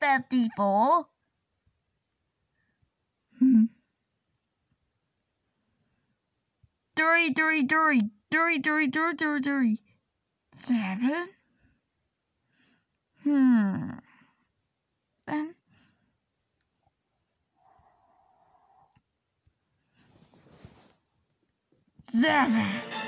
Fifty-four. Three, three, three, three, three, three, three, three. Seven. Seven.